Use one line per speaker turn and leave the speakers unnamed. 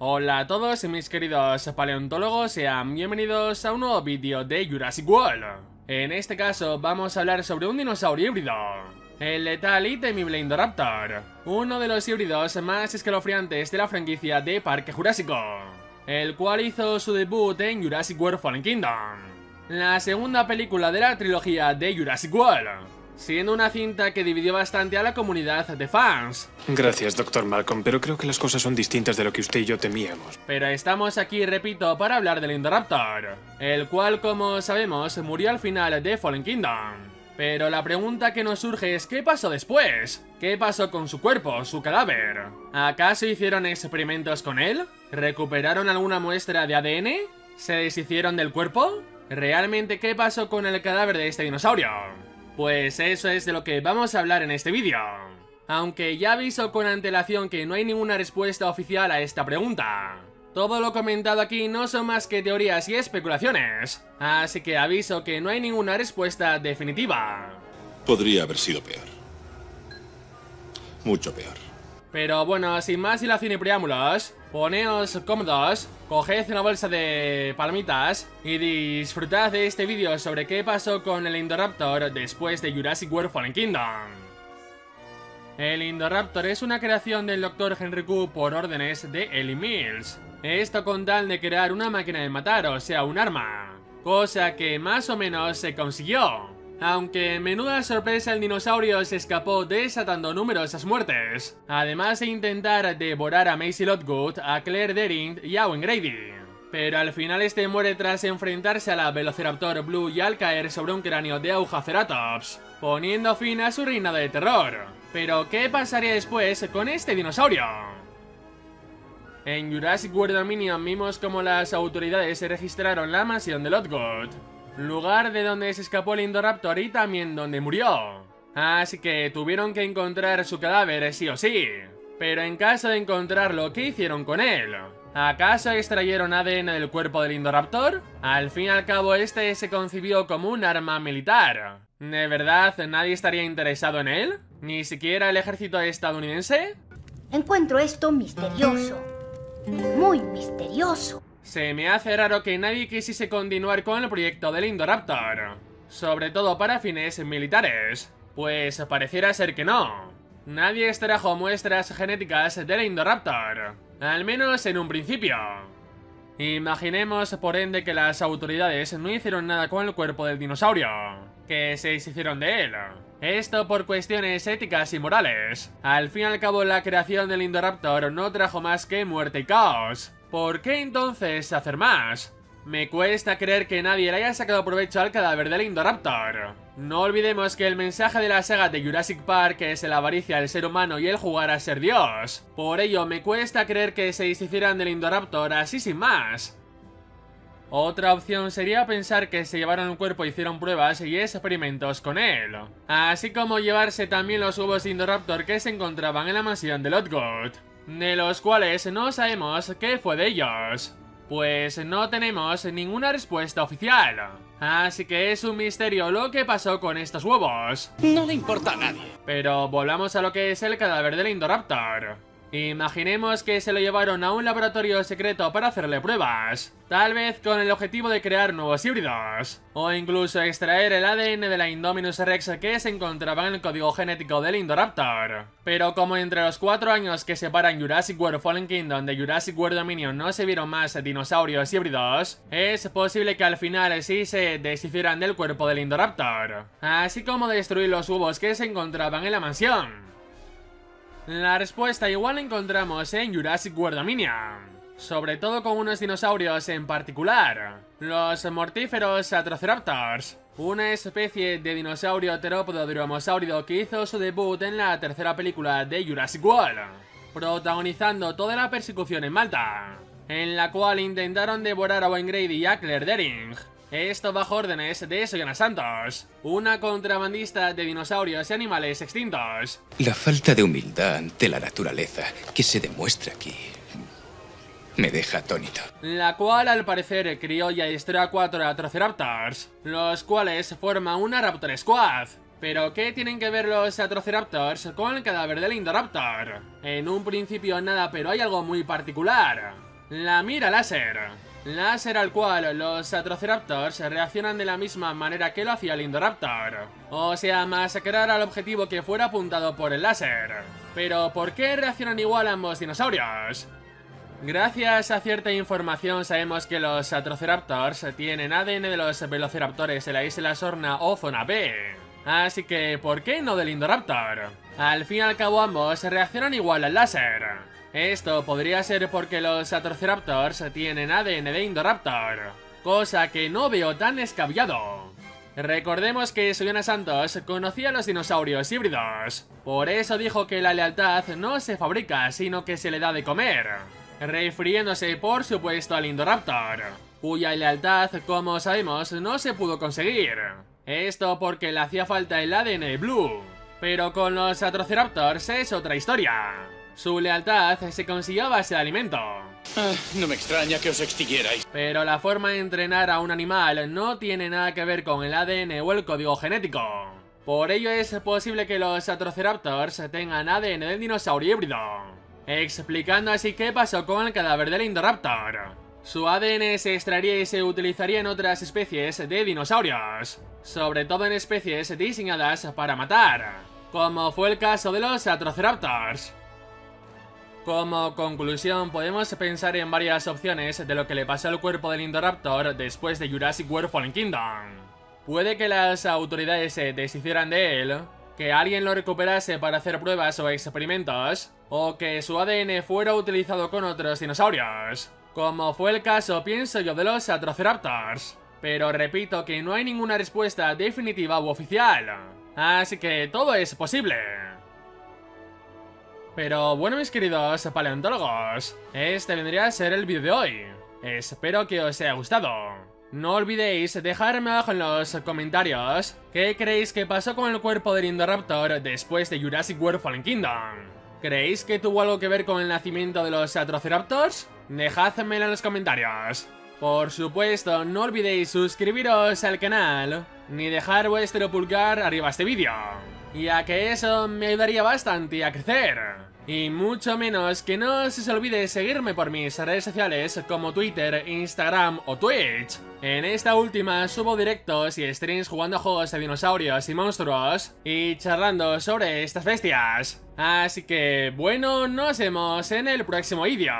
Hola a todos mis queridos paleontólogos, sean bienvenidos a un nuevo vídeo de Jurassic World. En este caso vamos a hablar sobre un dinosaurio híbrido, el letal y temible Indoraptor, uno de los híbridos más escalofriantes de la franquicia de Parque Jurásico, el cual hizo su debut en Jurassic World Fallen Kingdom, la segunda película de la trilogía de Jurassic World siendo una cinta que dividió bastante a la comunidad de fans.
Gracias, Dr. Malcolm, pero creo que las cosas son distintas de lo que usted y yo temíamos.
Pero estamos aquí, repito, para hablar del Indoraptor, el cual, como sabemos, murió al final de Fallen Kingdom. Pero la pregunta que nos surge es ¿qué pasó después? ¿Qué pasó con su cuerpo, su cadáver? ¿Acaso hicieron experimentos con él? ¿Recuperaron alguna muestra de ADN? ¿Se deshicieron del cuerpo? ¿Realmente qué pasó con el cadáver de este dinosaurio? Pues eso es de lo que vamos a hablar en este vídeo. Aunque ya aviso con antelación que no hay ninguna respuesta oficial a esta pregunta. Todo lo comentado aquí no son más que teorías y especulaciones, así que aviso que no hay ninguna respuesta definitiva.
Podría haber sido peor. Mucho peor.
Pero bueno, sin más dilación y preámbulos, poneos cómodos, coged una bolsa de palmitas y disfrutad de este vídeo sobre qué pasó con el Indoraptor después de Jurassic World Fallen Kingdom. El Indoraptor es una creación del Dr. Henry Q por órdenes de Ellie Mills. Esto con tal de crear una máquina de matar, o sea, un arma. Cosa que más o menos se consiguió. Aunque menuda sorpresa el dinosaurio se escapó desatando numerosas muertes, además de intentar devorar a Macy Lotgood, a Claire Deering y a Owen Grady. Pero al final este muere tras enfrentarse a la Velociraptor Blue y al caer sobre un cráneo de Aujaceratops, poniendo fin a su reinado de terror. Pero ¿qué pasaría después con este dinosaurio? En Jurassic World Dominion vimos como las autoridades registraron la mansión de Lotgood, lugar de donde se escapó el Indoraptor y también donde murió. Así que tuvieron que encontrar su cadáver sí o sí. Pero en caso de encontrarlo, ¿qué hicieron con él? ¿Acaso extrayeron ADN del cuerpo del Indoraptor? Al fin y al cabo este se concibió como un arma militar. ¿De verdad nadie estaría interesado en él? ¿Ni siquiera el ejército estadounidense?
Encuentro esto misterioso. Muy misterioso.
Se me hace raro que nadie quisiese continuar con el proyecto del Indoraptor, sobre todo para fines militares, pues pareciera ser que no. Nadie extrajo muestras genéticas del Indoraptor, al menos en un principio. Imaginemos por ende que las autoridades no hicieron nada con el cuerpo del dinosaurio, que se hicieron de él. Esto por cuestiones éticas y morales. Al fin y al cabo la creación del Indoraptor no trajo más que muerte y caos, ¿Por qué entonces hacer más? Me cuesta creer que nadie le haya sacado provecho al cadáver del Indoraptor. No olvidemos que el mensaje de la saga de Jurassic Park es la avaricia del ser humano y el jugar a ser Dios. Por ello, me cuesta creer que se deshicieran del Indoraptor así sin más. Otra opción sería pensar que se llevaron el cuerpo e hicieron pruebas y experimentos con él. Así como llevarse también los huevos de Indoraptor que se encontraban en la mansión de Lotgood de los cuales no sabemos qué fue de ellos. Pues no tenemos ninguna respuesta oficial. Así que es un misterio lo que pasó con estos huevos.
No le importa a nadie.
Pero volvamos a lo que es el cadáver del Indoraptor. Imaginemos que se lo llevaron a un laboratorio secreto para hacerle pruebas, tal vez con el objetivo de crear nuevos híbridos, o incluso extraer el ADN de la Indominus Rex que se encontraba en el código genético del Indoraptor. Pero como entre los cuatro años que separan Jurassic World Fallen Kingdom de Jurassic World Dominion no se vieron más dinosaurios híbridos, es posible que al final sí se deshicieran del cuerpo del Indoraptor, así como destruir los huevos que se encontraban en la mansión. La respuesta igual la encontramos en Jurassic World Dominion, sobre todo con unos dinosaurios en particular, los mortíferos Atroceraptors, una especie de dinosaurio terópodo dromosáurido que hizo su debut en la tercera película de Jurassic World, protagonizando toda la persecución en Malta, en la cual intentaron devorar a Wayne Grady y a Claire Dering, esto bajo órdenes de Soyana Santos, una contrabandista de dinosaurios y animales extintos.
La falta de humildad ante la naturaleza que se demuestra aquí me deja atónito.
La cual al parecer crió y adiestró a cuatro Atroceraptors, los cuales forman una Raptor Squad. Pero ¿qué tienen que ver los Atroceraptors con el cadáver del Indoraptor? En un principio nada, pero hay algo muy particular. La mira láser. Láser al cual los Atroceraptors reaccionan de la misma manera que lo hacía el Indoraptor. O sea, masacrar al objetivo que fuera apuntado por el láser. Pero, ¿por qué reaccionan igual ambos dinosaurios? Gracias a cierta información sabemos que los Atroceraptors tienen ADN de los Velociraptores de la isla Sorna o Zona B. Así que, ¿por qué no del Indoraptor? Al fin y al cabo ambos reaccionan igual al láser. Esto podría ser porque los Atroceraptors tienen ADN de Indoraptor, cosa que no veo tan descabellado. Recordemos que Soyana Santos conocía a los dinosaurios híbridos, por eso dijo que la lealtad no se fabrica, sino que se le da de comer, refiriéndose por supuesto al Indoraptor, cuya lealtad, como sabemos, no se pudo conseguir. Esto porque le hacía falta el ADN Blue, pero con los Atroceraptors es otra historia. Su lealtad se consiguió a base de alimento.
Ah, no me extraña que os extinguierais.
Pero la forma de entrenar a un animal no tiene nada que ver con el ADN o el código genético. Por ello es posible que los Atroceraptors tengan ADN del dinosaurio híbrido. Explicando así qué pasó con el cadáver del Indoraptor. Su ADN se extraería y se utilizaría en otras especies de dinosaurios, sobre todo en especies diseñadas para matar, como fue el caso de los Atroceraptors. Como conclusión, podemos pensar en varias opciones de lo que le pasó al cuerpo del Indoraptor después de Jurassic World Fallen Kingdom. Puede que las autoridades se deshicieran de él, que alguien lo recuperase para hacer pruebas o experimentos, o que su ADN fuera utilizado con otros dinosaurios, como fue el caso, pienso yo, de los Atroceraptors. Pero repito que no hay ninguna respuesta definitiva u oficial, así que todo es posible. Pero bueno mis queridos paleontólogos, este vendría a ser el vídeo de hoy. Espero que os haya gustado. No olvidéis dejarme abajo en los comentarios qué creéis que pasó con el cuerpo del Indoraptor después de Jurassic World Fallen Kingdom. ¿Creéis que tuvo algo que ver con el nacimiento de los Atroceraptors? Dejádmelo en los comentarios. Por supuesto, no olvidéis suscribiros al canal, ni dejar vuestro pulgar arriba a este vídeo, ya que eso me ayudaría bastante a crecer. Y mucho menos que no se os olvide seguirme por mis redes sociales como Twitter, Instagram o Twitch. En esta última subo directos y streams jugando a juegos de dinosaurios y monstruos y charlando sobre estas bestias. Así que, bueno, nos vemos en el próximo vídeo.